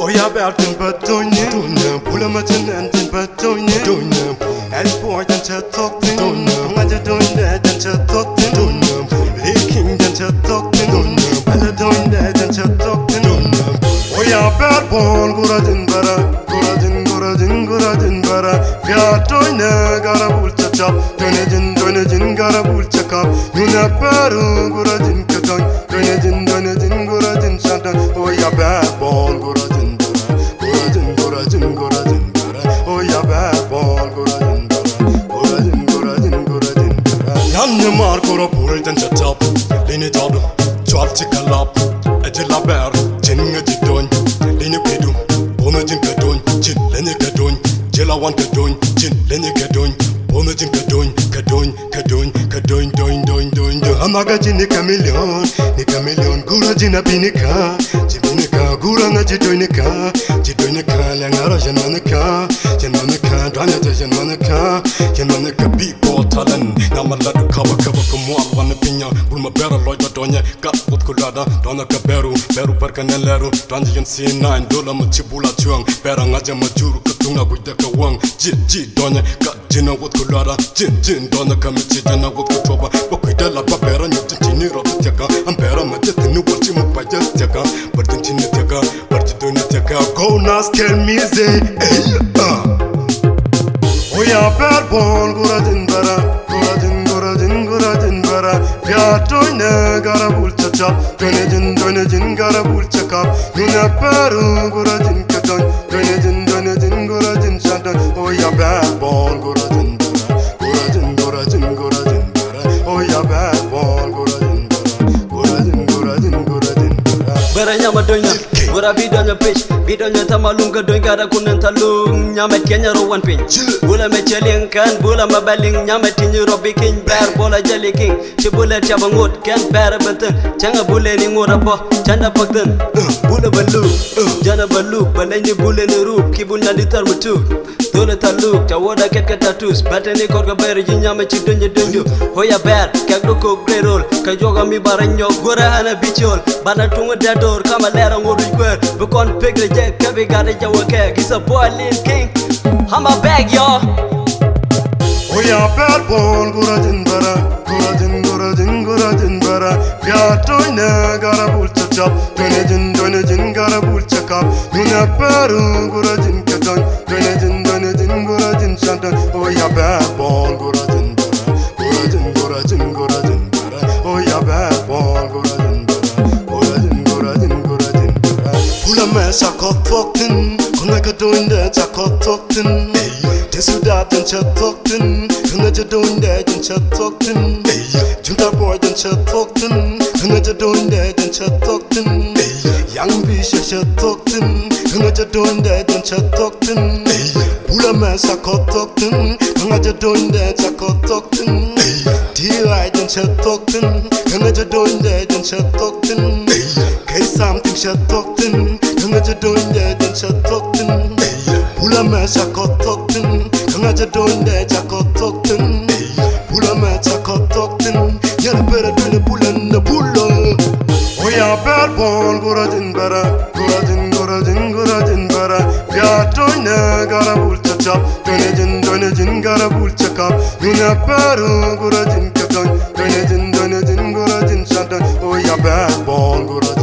Oya bertin batoyne Dona Pula matin entin batoyne Dona Els boy den chatoktin Dona Ngaja doyne den chatoktin Dona Leking den chatoktin Dona Bala doyne den chatoktin Dona Oya ber bol guradin bara. Guradin guradin guradin bara. Fiyat doyne gara bul çachap Dönecin dönecin gara bul çakap Yuna beru world and the top Lini dodo, chwal chika lap Aji laber, jin nga di don Lini kedum, bome jin kedon Jin lini kedon, jela wan kedon Jin lini kedon, bome jin kedon Kedon, kedon, amaga jini chameleon ni chameleon gura jina pinika jibini ka. Gura na jitoini ka. Jitoini ka langaro janana ka. Janana ka dana ta janana ka. Janana ka bi ko talan namalla ka ba ka ba ko mo alwana pinya. Bulma bera loy ba donya ka put ko lada dona ka beru beru par ka nelero tanjin c9 dola mo chibula chuang. Bera ngaja ma juru ka tunga guida ka wang. Ji ji donya ka jina kutulala jindona kamichi jina kututoba bakwidala babera nyotintini rotutyaka ambera matetini walchi mubaya tyaka bartintini tyaka bartidoni tyaka konas kelmize eh, ah. oya perbon guradin bara guradin guradin guradin bara. Fiatoyne garabulchachap dönedin dönedin garabulchakap nuna peru guradin The bitch. Bidon nyata malung gadon gara kunan talung Nyamet kenya rowan pin. Bula mecheling kan bula mabaling Nyamet tinyi robi king Bar bola jeli king. Chibula coba ut kan bar bantan Changa bule ni ngora po Chanda paktan Bula balu Jana balu Balai ni bule ni rup Kibun nandi tar mutu Dole taluk Tawoda ket katatus Batani korga bayri Jinyame chidonje donjo Hoya bar Kagdo roll, grerol Kajoga mi baranyo Gora ana bichol Bana tunga dador Kama lera ngoru jkwer Bukon pegre Jack, Kirby got a Joe Keg. He's a boy, Lil King. I'm a bag, y'all. We are bad one, Gura Jinbara, Gura Jin, Gura Jin, Gura Jinbara. We are Toyna, Gara Bulcha Chop, Toyna Jin, Toyna Jin, Gara Bulcha Cup. Duna Peru, Gura Jin. 겁먹든 혼나고도 있네 자꾸 톡든 대수다든 척톡든 혼나져도 있네 척톡든. 중다보든 척톡든 혼나져도 있네 척톡든. 양비셔 척톡든 혼나져도 있네 척톡든. 불안만사 겉톡든 혼나져도 있네 자겉톡든. 디라이든 척톡든 혼나져도 있네 척톡든. K something 톡든 chatoktin Kuna jadoyinde den chatoktin Bulama sakotoktin Kana jadonde jakotoktin Bulama sakotoktin Yana bera dune bulanda bulo Oya ber bol guradin bara. Guradin guradin guradin bara. Fiyat oyna gara bul çachap Dönecin dönecin gara bul çakap Yuna beru guradin kötoy Dönecin dönecin guradin şantan Oya ber bol guradin